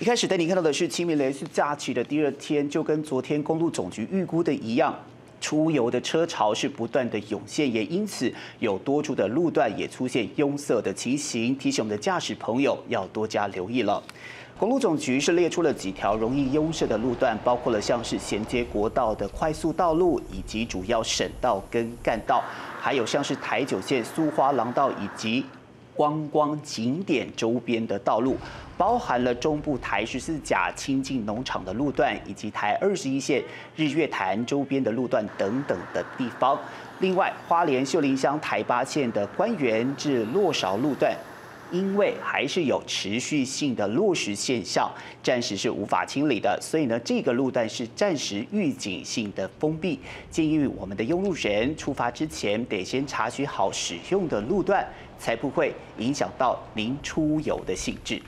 一开始带您看到的是清明连续假期的第二天，就跟昨天公路总局预估的一样，出游的车潮是不断的涌现，也因此有多处的路段也出现拥塞的情形，提醒我们的驾驶朋友要多加留意了。公路总局是列出了几条容易拥塞的路段，包括了像是衔接国道的快速道路，以及主要省道跟干道，还有像是台九线苏花廊道以及。观光景点周边的道路，包含了中部台十四甲清境农场的路段，以及台二十一线日月潭周边的路段等等的地方。另外，花莲秀林乡台八线的官员至洛勺路段。因为还是有持续性的落石现象，暂时是无法清理的，所以呢，这个路段是暂时预警性的封闭。建议我们的用路人出发之前，得先查询好使用的路段，才不会影响到您出游的兴致。